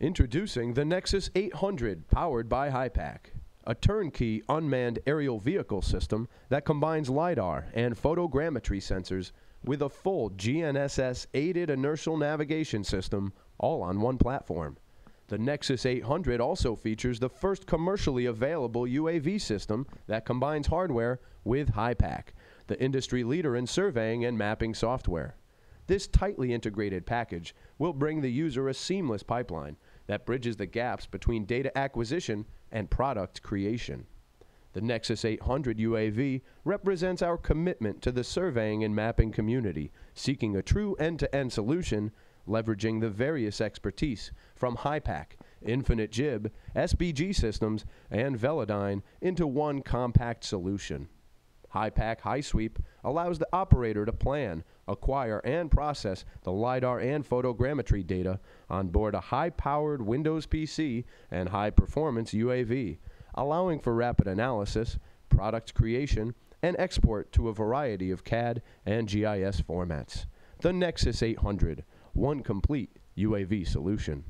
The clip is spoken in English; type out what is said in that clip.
Introducing the Nexus 800 powered by Hypack, a turnkey unmanned aerial vehicle system that combines LiDAR and photogrammetry sensors with a full GNSS aided inertial navigation system all on one platform. The Nexus 800 also features the first commercially available UAV system that combines hardware with Hypack, the industry leader in surveying and mapping software. This tightly integrated package will bring the user a seamless pipeline that bridges the gaps between data acquisition and product creation. The Nexus 800 UAV represents our commitment to the surveying and mapping community, seeking a true end to end solution, leveraging the various expertise from Hypack, Infinite Jib, SBG Systems, and Velodyne into one compact solution. Hypack HYSWEEP allows the operator to plan, acquire, and process the LiDAR and photogrammetry data on board a high powered Windows PC and high performance UAV, allowing for rapid analysis, product creation, and export to a variety of CAD and GIS formats. The Nexus 800, one complete UAV solution.